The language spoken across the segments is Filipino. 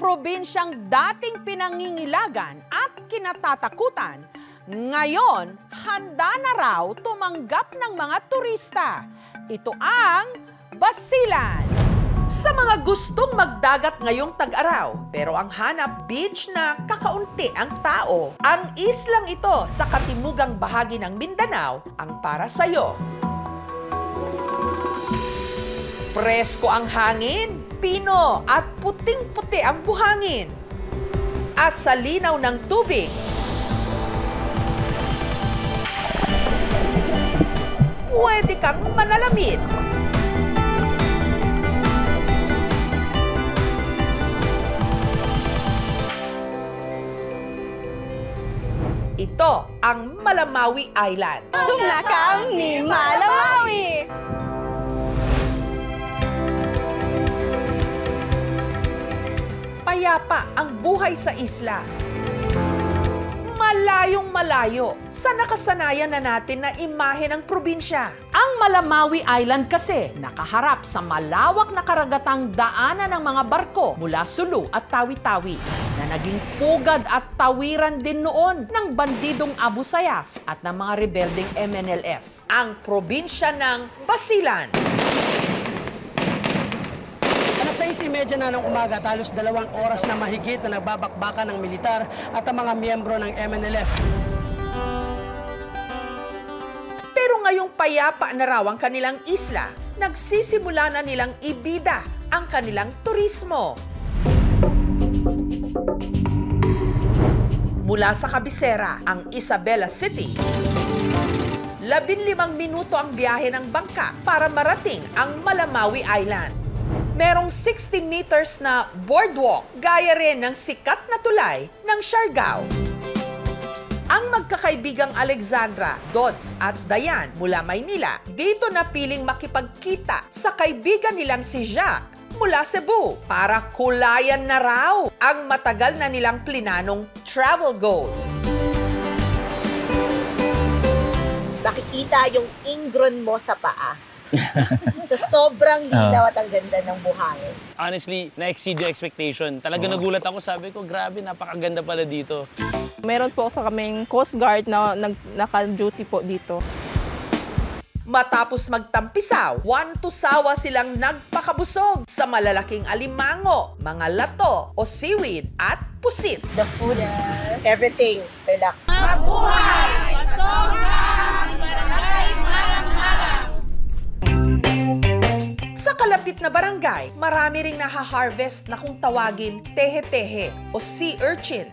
probinsyang dating pinangingilagan at kinatatakutan, ngayon handa na raw tumanggap ng mga turista. Ito ang Basilan. Sa mga gustong magdagat ngayong tag-araw, pero ang hanap beach na kakaunti ang tao, ang islang ito sa katimugang bahagi ng Mindanao ang para sa'yo. Presko ang hangin, pino at puting-puti ang buhangin. At sa linaw ng tubig, pwede kang manalamin. Ito ang Malamawi Island. Tumlakang ni Malamawi! Payapa ang buhay sa isla. Malayong malayo sa nakasanayan na natin na imahe ng probinsya. Ang Malamawi Island kasi nakaharap sa malawak na karagatang daanan ng mga barko mula Sulu at Tawi-Tawi na naging pugad at tawiran din noon ng bandidong Abu Sayyaf at ng mga rebelding MNLF. Ang probinsya ng Basilan. Alas 6.30 na ng umaga, talos dalawang oras na mahigit na nagbabakbakan ng militar at ang mga miyembro ng MNLF. Pero ngayong payapa na raw ang kanilang isla, nagsisimula na nilang ibida ang kanilang turismo. Mula sa kabisera, ang Isabela City, 15 minuto ang biyahe ng bangka para marating ang Malamawi Island. Merong 60 meters na boardwalk gaya rin ng sikat na tulay ng Siargao. Ang magkakaibigang Alexandra, Dots at Dayan mula Maynila dito napiling makipagkita sa kaibigan nilang si Jacques mula Cebu para kulayan na raw ang matagal na nilang plinanong travel goal. makikita yung ingron mo sa paa. sa sobrang linaw at ang ganda ng buhangin. honestly, na-exceed yung expectation. Talaga nagulat ako, sabi ko, grabe, napakaganda pala dito. Meron po kaming Coast Guard na nag, naka-duty po dito. Matapos magtampisaw, one to sawa silang nagpakabusog sa malalaking alimango, mga lato o seaweed at pusit. The food, everything, relax. Sa kalapit na barangay, marami ring naha-harvest na kung tawagin tehe-tehe o sea urchin.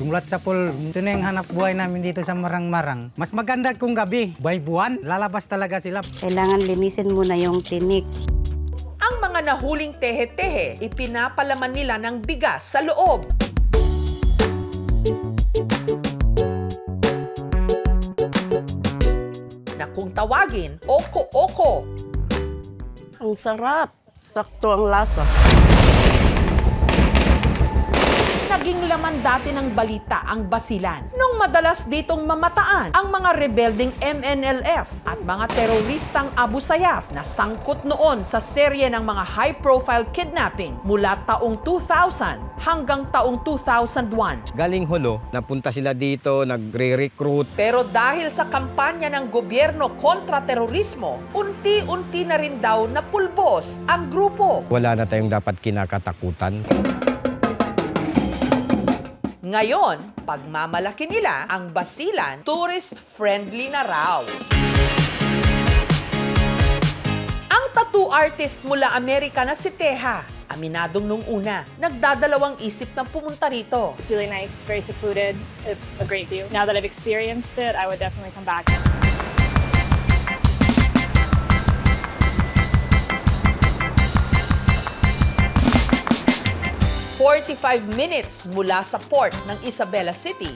Jumlat sa pool, ito na yung hanap buhay namin dito sa Marang-Marang. Mas maganda kung gabi, by buwan, lalabas talaga sila. Kailangan linisin muna yung tinik. Ang mga nahuling tehe-tehe, ipinapalaman nila ng bigas sa loob. Kung tawagin, oko-oko. Ang sarap. Sakto ang lasa. Naging laman dati ng balita ang basilan nung madalas ditong mamataan ang mga rebelding MNLF at mga teroristang Abu Sayyaf na sangkot noon sa serye ng mga high-profile kidnapping mula taong 2000 hanggang taong 2001. Galing Holo, napunta sila dito, nagre-recruit. Pero dahil sa kampanya ng gobyerno kontra terorismo, unti-unti na rin daw napulbos ang grupo. Wala na tayong dapat kinakatakutan. Ngayon, pagmamalaki nila ang Basilan, tourist-friendly na raw. Ang tattoo artist mula Amerika na si Teha, aminadong nung una, nagdadalawang isip ng pumunta rito. It's really nice, very secluded, a, great view. Now that I've experienced it, I would definitely come back. 45 minutes mula sa port ng Isabela City,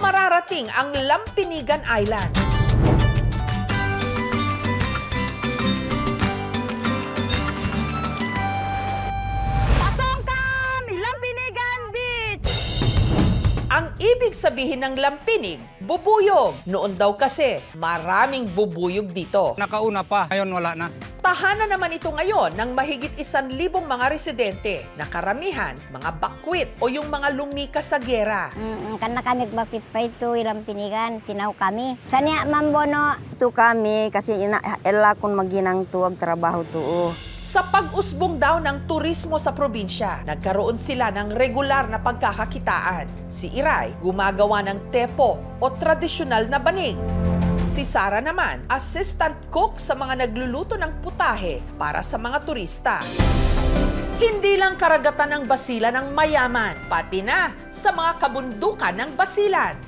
mararating ang Lampinigan Island. Pasongkan! Lampinigan Beach! Ang ibig sabihin ng lampinig, bubuyog. Noon daw kasi, maraming bubuyog dito. Nakauna pa, ngayon wala na. Tahanan naman ito ngayon ng mahigit isan libong mga residente na karamihan mga bakwit o yung mga lumikas sa gera. Mm, kan nakanig bakit pa ito ilang pinigan, tinaw kami. Sanya mambono. Ito kami kasi ina, ela kung maginang tuwag trabaho tuo. Sa pag-usbong daw ng turismo sa probinsya, nagkaroon sila ng regular na pagkakakitaan. Si Iray, gumagawa ng tepo o tradisyonal na banig. Si Sara naman, assistant cook sa mga nagluluto ng putahe para sa mga turista. Hindi lang karagatan ng basilan ng mayaman, pati na sa mga kabundukan ng basilan.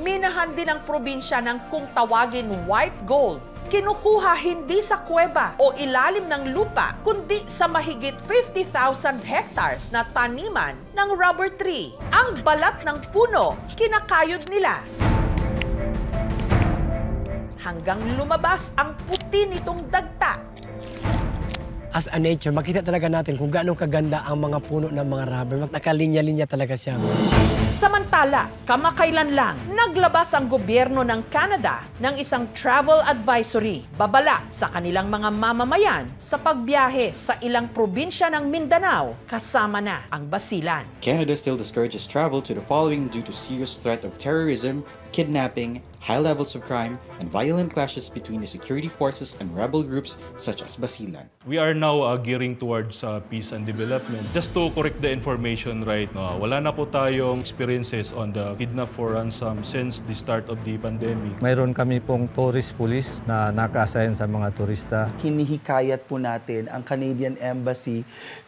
Minahan din ang probinsya ng kung tawagin white gold. Kinukuha hindi sa kuweba o ilalim ng lupa, kundi sa mahigit 50,000 hectares na taniman ng rubber tree. Ang balat ng puno, kinakayod nila. Hanggang lumabas ang puti nitong dagta. As a nature, makita talaga natin kung gaano kaganda ang mga puno ng mga rubber. Nakalinya-linya talaga siya. Samantala, kamakailan lang, naglabas ang gobyerno ng Canada ng isang travel advisory, babala sa kanilang mga mamamayan sa pagbiyahe sa ilang probinsya ng Mindanao kasama na ang Basilan. Canada still discourages travel to the following due to serious threat of terrorism, kidnapping, high levels of crime, and violent clashes between the security forces and rebel groups such as Basilan. We are now uh, gearing towards uh, peace and development. Just to correct the information right now, wala na po tayong experiences on the kidnap for ransom since the start of the pandemic. Mayroon kami pong tourist police na naka-assign sa mga turista. Hinihikayat po natin ang Canadian Embassy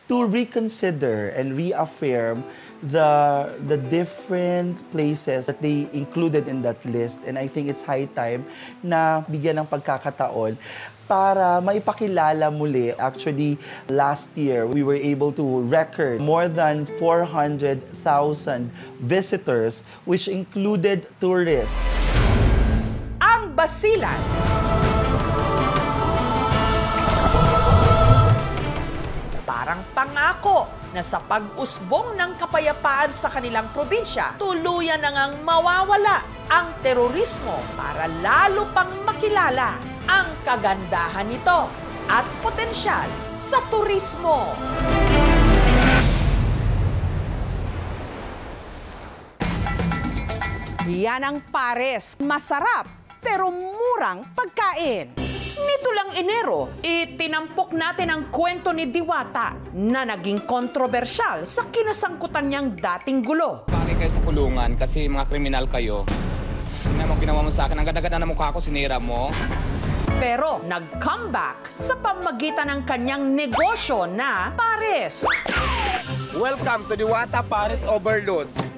to reconsider and reaffirm the the different places that they included in that list and I think it's high time na bigyan ng pagkakataon para maipakilala muli. Actually, last year, we were able to record more than 400,000 visitors, which included tourists. Ang Basilan parang pangako na sa pag-usbong ng kapayapaan sa kanilang probinsya, tuluyan na ngang mawawala ang terorismo para lalo pang makilala ang kagandahan nito at potensyal sa turismo. Yan ang pares. Masarap pero murang pagkain. Nito lang Enero, itinampok natin ang kwento ni Diwata na naging kontrobersyal sa kinasangkutan niyang dating gulo. Bakit kayo sa kulungan kasi mga kriminal kayo? Tingnan mo ginawa mo sa akin. Ang ganda-ganda na mukha ko, sinira mo. Pero nag-comeback sa pamagitan ng kanyang negosyo na pares. Welcome to Diwata Paris Overload.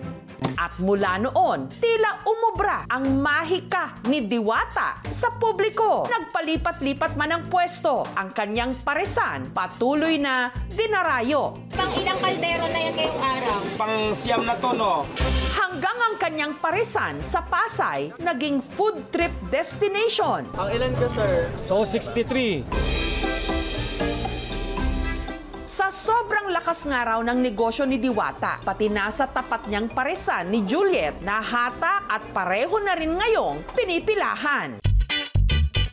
At mula noon, tila umubra ang mahika ni Diwata sa publiko. Nagpalipat-lipat man ang pwesto, ang kanyang paresan patuloy na dinarayo. Pang ilang kaldero na yan ngayong araw? Pang siyam na to, no? Hanggang ang kanyang paresan sa Pasay naging food trip destination. Ang ilan ka, sir? 263. Sa sobrang lakas nga raw ng negosyo ni Diwata, pati nasa tapat niyang paresan ni Juliet na hata at pareho na rin ngayong pinipilahan.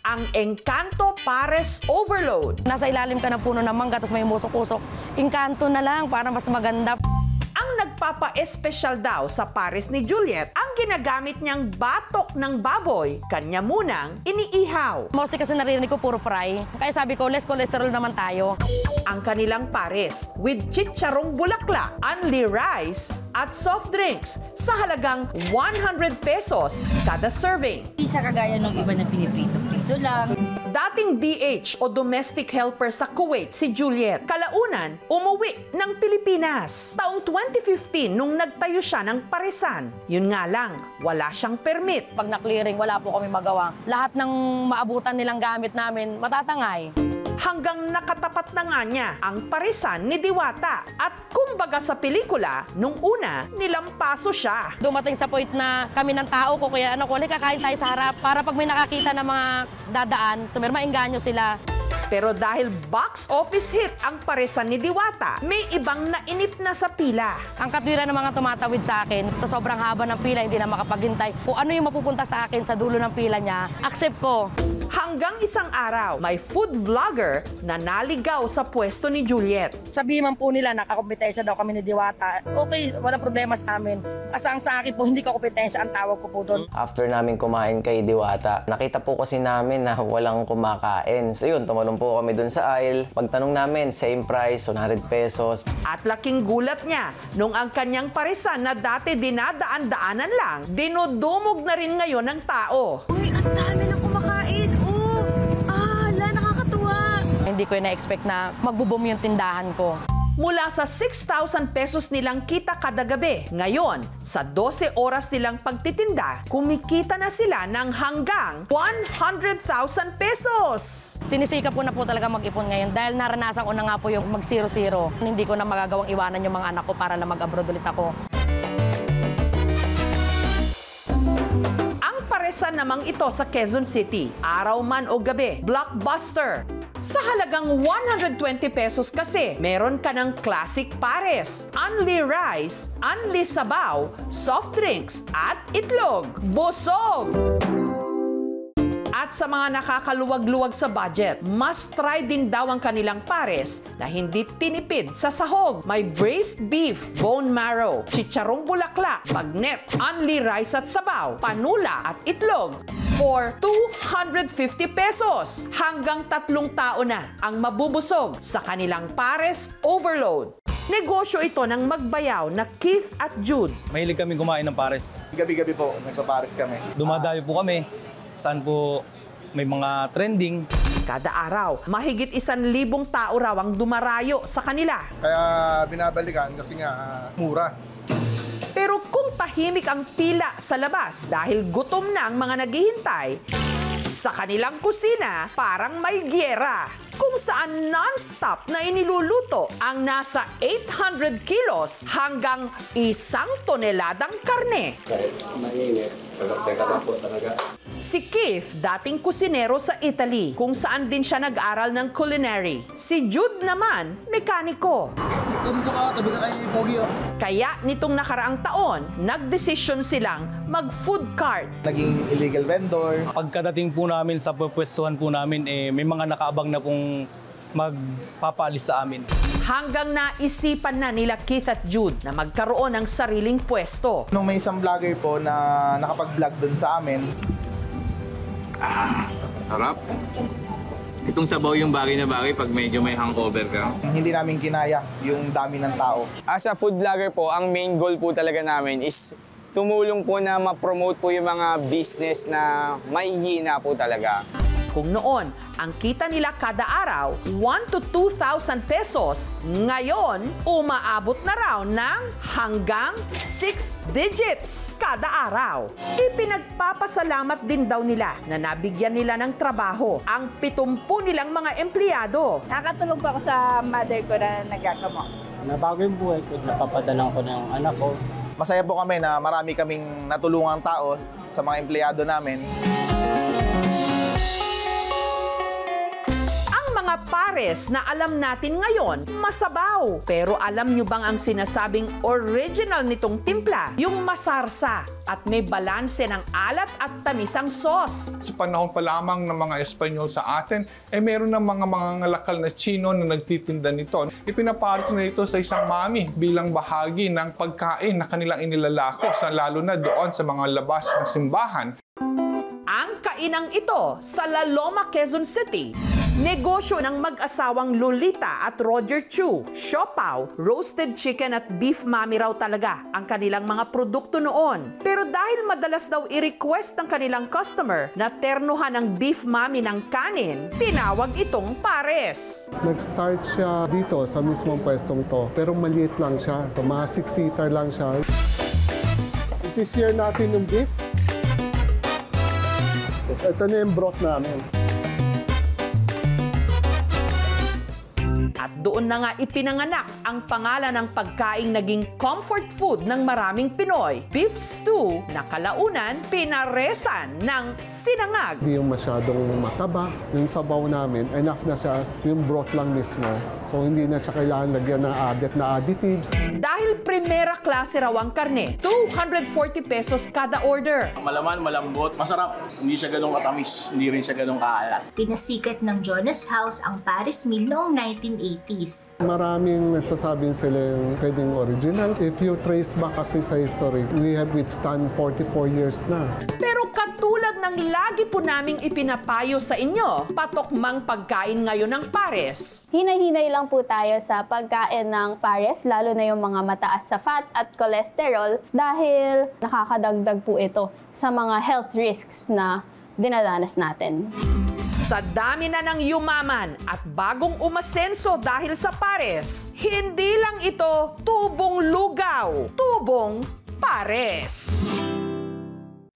Ang Encanto Pares Overload. Nasa ilalim ka ng puno ng mangga tapos may musok-usok. Encanto na lang para mas maganda. Ang nagpapa-espesyal daw sa pares ni Juliet, ang ginagamit niyang batok ng baboy, kanya munang iniihaw. Mostly kasi naririnig ko puro fry. Kaya sabi ko, less cholesterol naman tayo. Ang kanilang pares with chicharong bulaklak, unli rice, at soft drinks sa halagang 100 pesos kada serving. Hindi siya kagaya ng iba na piniprito-prito lang. Dating DH o domestic helper sa Kuwait si Juliet, kalaunan umuwi ng Pilipinas. Taong 2015 nung nagtayo siya ng paresan. Yun nga lang, wala siyang permit. Pag na-clearing, wala po kami magawa. Lahat ng maabutan nilang gamit namin, matatangay. Hanggang nakatapat na nga niya ang paresan ni Diwata. At kumbaga sa pelikula, nung una, nilampaso siya. Dumating sa point na kami ng tao ko, kaya ano ko, kakain tayo sa harap para pag may nakakita ng mga dadaan, tumirma, engganyo sila. Pero dahil box office hit ang paresan ni Diwata, may ibang nainip na sa pila. Ang katwiran ng mga tumatawid sa akin, sa sobrang haba ng pila, hindi na makapaghintay. Kung ano yung mapupunta sa akin sa dulo ng pila niya, accept ko. Hanggang isang araw, may food vlogger na naligaw sa pwesto ni Juliet. Sabihin man po nila, nakakompetensya daw kami ni Diwata. Okay, wala problema sa amin. Asa ang sa akin po, hindi ka kompetensya ang tawag ko po doon. After namin kumain kay Diwata, nakita po kasi namin na walang kumakain. So yun, tumalong po kami dun sa aisle. Pagtanong namin, same price, 100 pesos. At laking gulat niya nung ang kanyang paresan na dati dinadaan-daanan lang, dinudumog na rin ngayon ng tao. Uy, ang dami na kumakain. Oh, ah, hala, nakakatuwa. Hindi ko na-expect na magbo-boom yung tindahan ko. Mula sa 6,000 pesos nilang kita kada gabi, ngayon, sa 12 oras nilang pagtitinda, kumikita na sila ng hanggang 100,000 pesos! Sinisika po na po talaga mag-ipon ngayon dahil naranasan ko na nga po yung mag-zero-zero. Hindi ko na magagawang iwanan yung mga anak ko para lang mag-abroad ulit ako. Ang paresan namang ito sa Quezon City, araw man o gabi, blockbuster. Sa halagang 120 pesos kasi, meron ka ng classic pares, unli rice, unli sabaw, soft drinks, at itlog. Busog! At sa mga nakakaluwag-luwag sa budget, must try din daw ang kanilang pares na hindi tinipid sa sahog. May braised beef, bone marrow, chicharong bulaklak, bagnet, unli rice at sabaw, panula at itlog for 250 pesos. Hanggang tatlong tao na ang mabubusog sa kanilang pares overload. Negosyo ito ng magbayaw na Keith at Jude. Mahilig kami kumain ng pares. Gabi-gabi po, nagpapares kami. Dumadayo po kami. Saan po may mga trending. Kada araw, mahigit isan libong tao raw ang dumarayo sa kanila. Kaya binabalikan kasi nga ah, mura. Pero kung tahimik ang pila sa labas dahil gutom na ang mga naghihintay, sa kanilang kusina parang may gyera kung saan non-stop na iniluluto ang nasa 800 kilos hanggang isang toneladang karne. Mainit. Teka lang po talaga. Si Keith, dating kusinero sa Italy, kung saan din siya nag-aral ng culinary. Si Jude naman, mekaniko. Dito ka, tabi ka kay Pogi. Kaya nitong nakaraang taon, nagdesisyon silang mag-food cart. Naging illegal vendor. Pagkadating po namin sa pwestuhan po namin, eh, may mga nakaabang na pong magpapalis sa amin. Hanggang naisipan na nila Keith at Jude na magkaroon ng sariling pwesto. Nung may isang vlogger po na nakapag-vlog dun sa amin, Ah, sarap. Itong sabaw yung bagay na bagay pag medyo may hangover ka. hindi namin kinaya yung dami ng tao. As a food vlogger po, ang main goal po talaga namin is tumulong po na ma-promote po yung mga business na mahihina po talaga. Kung noon, ang kita nila kada araw, 1 to 2,000 pesos, ngayon, umaabot na raw ng hanggang 6 digits kada araw. Ipinagpapasalamat din daw nila na nabigyan nila ng trabaho ang 70 nilang mga empleyado. Nakatulog pa ako sa mother ko na nagkakamo. Nabago yung buhay ko, napapadalang ko ng anak ko. Masaya po kami na marami kaming natulungang tao sa mga empleyado namin. Mga pares na alam natin ngayon, masabaw. Pero alam nyo bang ang sinasabing original nitong timpla? Yung masarsa at may balanse ng alat at tamis ang sauce. Sa panahon pa lamang ng mga Espanyol sa atin, eh meron ng mga mga ngalakal na Chino na nagtitinda nito. Ipinapares na ito sa isang mami bilang bahagi ng pagkain na kanilang inilalako, sa lalo na doon sa mga labas ng simbahan. Ang kainang ito sa La Loma, Quezon City, negosyo ng mag-asawang Lolita at Roger Chu. Siopaw, roasted chicken at beef mami raw talaga ang kanilang mga produkto noon. Pero dahil madalas daw i-request ng kanilang customer na ternuhan ng beef mami ng kanin, tinawag itong pares. Nag-start siya dito sa mismong pwestong to, pero maliit lang siya. So, mga 6-seater lang siya. Isi-share natin yung beef. Ito na yung broth namin. At doon na nga ipinanganak ang pangalan ng pagkaing naging comfort food ng maraming Pinoy. Beef stew na kalaunan pinaresan ng sinangag. Hindi yung masyadong mataba. Yung sabaw namin, enough na siya, yung broth lang mismo. So hindi na siya kailangan lagyan ng added na additives. Dahil primera klase raw ang karne, 240 pesos kada order. Malaman, malambot, masarap. Hindi siya ganun katamis, hindi rin siya ganun kaalat. Pinasikat ng Jonas House ang Paris meal noong 1980s. Maraming nagsasabing sila yung pwedeng original. If you trace back kasi sa history, we have withstand 44 years na. Pero katulad ng lagi po naming ipinapayo sa inyo, patokmang pagkain ngayon ng pares. Hinay-hinay lang po tayo sa pagkain ng pares, lalo na yung mga mataas sa fat at cholesterol dahil nakakadagdag po ito sa mga health risks na dinadanas natin. Sa dami na ng yumaman at bagong umasenso dahil sa pares, hindi lang ito tubong lugaw, tubong pares.